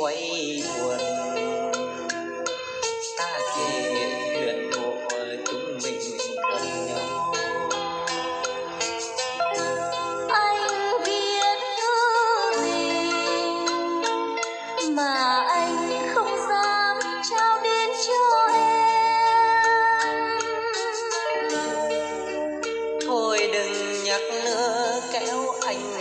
quay cuồng ta kể lượt bộ chúng mình gần nhau. Anh biết thứ tình mà anh không dám trao đến cho em. Thôi đừng nhắc nữa kéo anh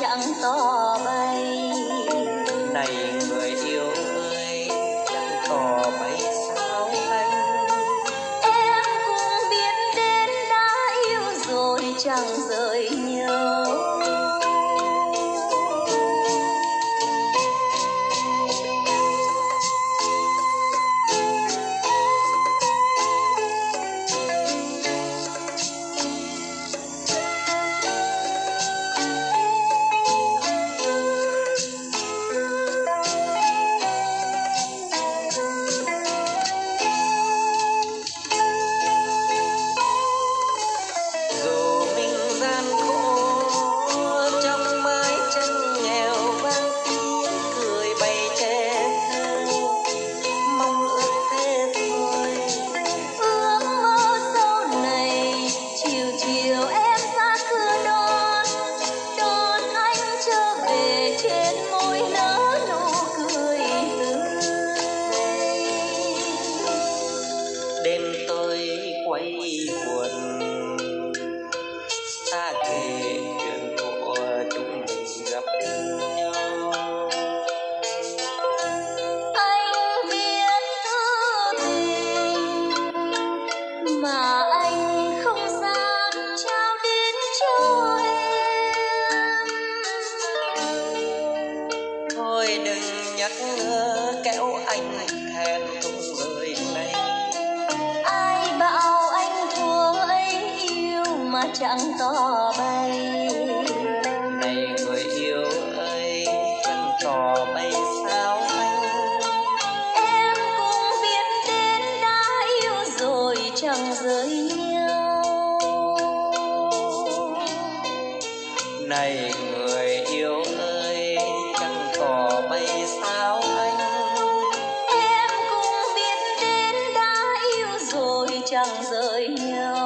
chẳng to bay này người yêu ơi chẳng to bay sao anh? Em cũng biết đến đã yêu rồi chẳng giờ chẳng tỏ bay. Này người yêu ơi chẳng tỏ bay sao anh em cũng biết đến đã yêu rồi chẳng rời nhau này người yêu ơi chẳng tỏ bay sao anh em cũng biết đến đã yêu rồi chẳng rời nhau